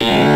Yeah.